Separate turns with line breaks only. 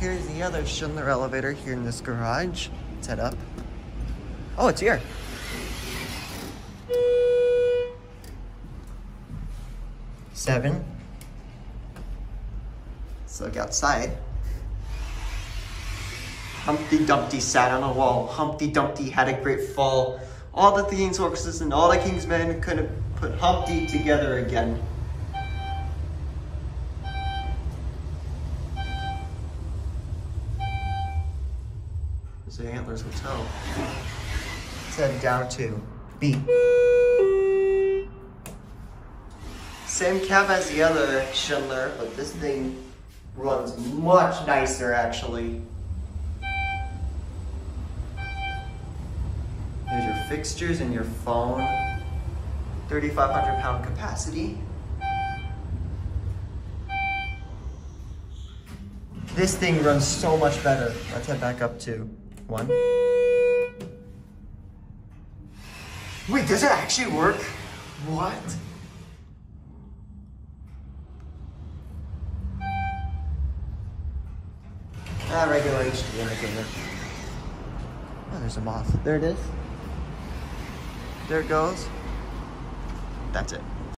Here's the other Schindler elevator here in this garage. Let's head up. Oh, it's here. Seven. Let's look outside. Humpty Dumpty sat on a wall. Humpty Dumpty had a great fall. All the king's horses and all the king's men couldn't put Humpty together again. There's the Antlers Hotel. Let's head down to B. Same cab as the other Schindler, but this thing runs much nicer actually. Here's your fixtures and your phone. 3,500 pound capacity. This thing runs so much better. Let's head back up to one. Wait, does it actually work? What? Ah, regular HD indicator. Oh, there's a moth. There it is. There it goes. That's it.